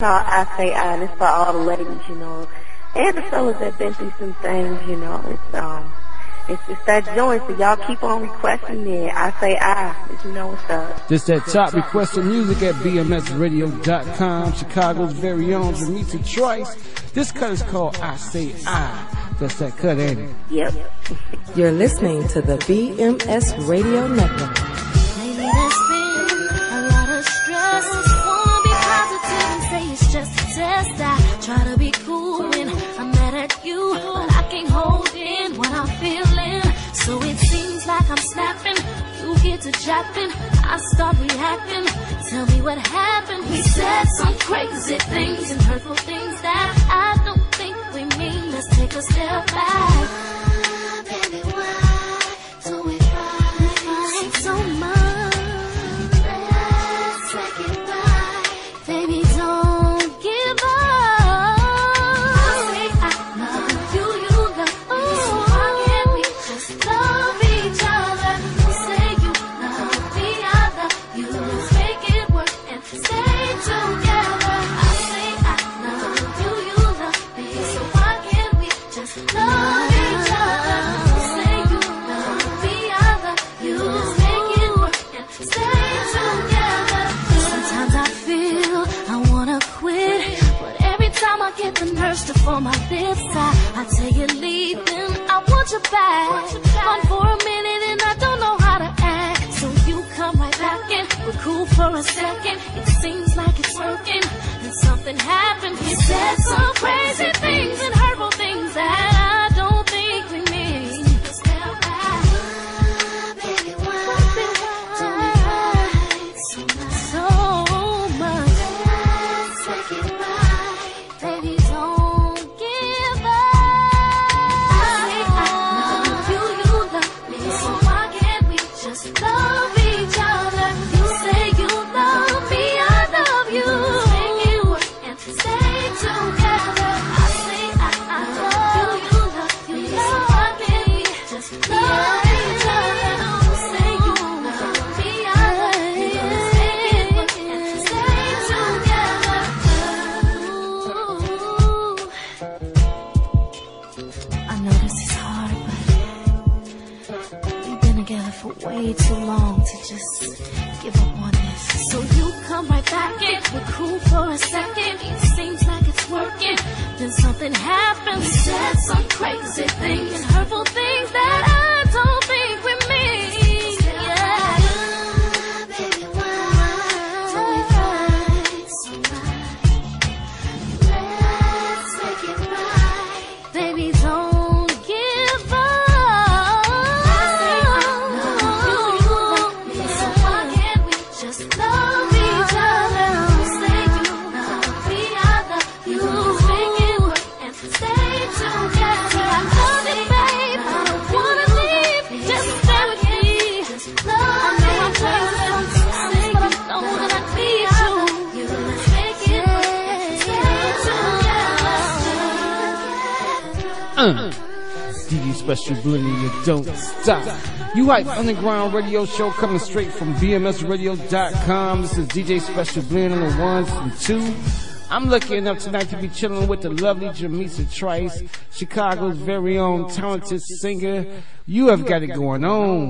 called I Say I, and it's for all the ladies, you know, and the fellas that been through some things, you know. It's um, it's, it's that joint, so y'all keep on requesting it. I Say I, if you know what's up. Just that top requested music at bmsradio.com, Chicago's very own Jameisha Trice. This cut is called I Say I. That's that cut, ain't it? Yep. You're listening to the BMS Radio Network. So it seems like I'm snapping. You get to japping, I start reacting. Tell me what happened. We said some crazy things and hurtful things that I don't think we mean. Let's take a step back. Form my lips, I, I tell you leaving, I want you back. Run for a minute and I don't know how to act, so you come right back in. We're cool for a second. It seems like it's working, and something happened. You said some crazy things and hurtful way too long to just give up on this. So you come right back in, we're cool for a second. It seems like it's working, then something happens. We said some crazy things and hurtful things that I Uh. DJ Special Blending, you don't stop. U-Hype underground radio show coming straight from BMSradio.com. This is DJ Special Blend on the ones and two. I'm lucky enough tonight to be chilling with the lovely Jameisha Trice, Chicago's very own talented singer. You have got it going on.